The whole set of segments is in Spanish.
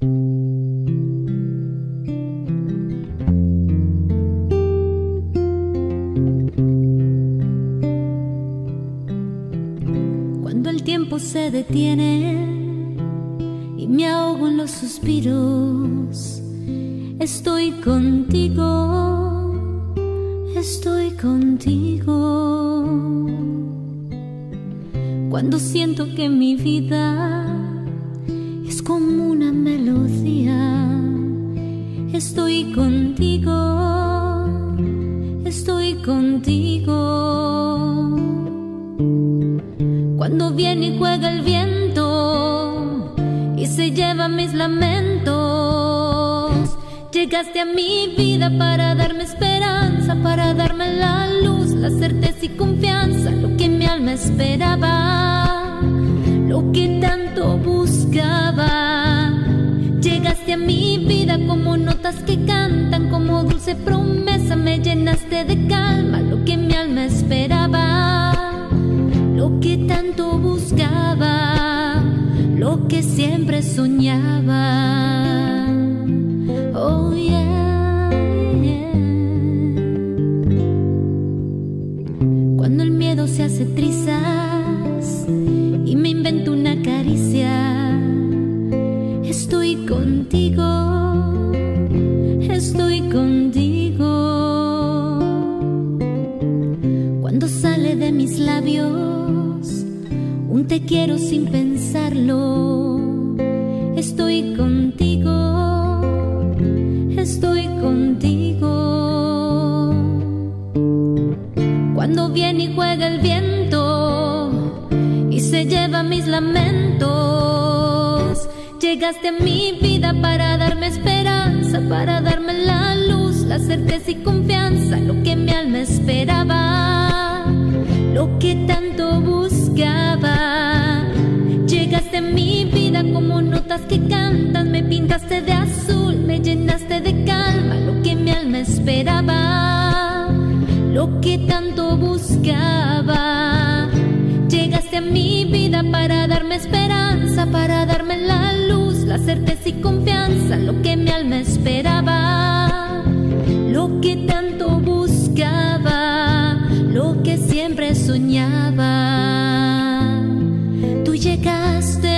Cuando el tiempo se detiene y me ahogo en los suspiros, estoy contigo, estoy contigo. Cuando siento que mi vida contigo. Cuando viene y juega el viento y se lleva mis lamentos, llegaste a mi vida para darme esperanza, para darme la luz, la certeza y confianza, lo que mi alma esperaba, lo que tanto buscaba. Llegaste a mi vida como notas que cantan, como dulce promesa, me llenaste de calma, lo que mi alma esperaba lo que tanto buscaba, lo que siempre soñaba. Oh yeah, yeah. Cuando el miedo se hace trizas y me invento una caricia, estoy contigo, estoy contigo. Cuando sale de mis labios un te quiero sin pensarlo. Estoy contigo, estoy contigo. Cuando viene y juega el viento y se lleva mis lamentos, llegaste a mi vida para darme esperanza, para darme la luz, la certeza y confianza, lo que mi alma esperaba, como notas que cantan, me pintaste de azul, me llenaste de calma, lo que mi alma esperaba, lo que tanto buscaba. Llegaste a mi vida para darme esperanza, para darme la luz, la certeza y confianza, lo que mi alma esperaba, lo que tanto buscaba, lo que siempre soñaba. Tú llegaste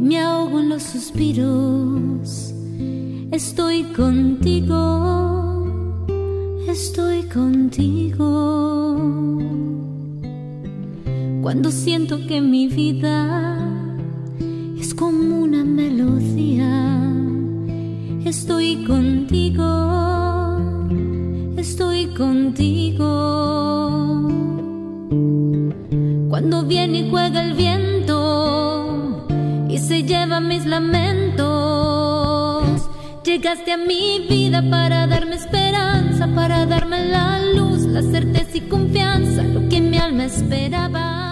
me ahogo en los suspiros, estoy contigo, estoy contigo. Cuando siento que mi vida es como una melodía, estoy contigo, estoy contigo. Cuando viene y juega el viento mis lamentos, llegaste a mi vida para darme esperanza, para darme la luz, la certeza y confianza, lo que mi alma esperaba.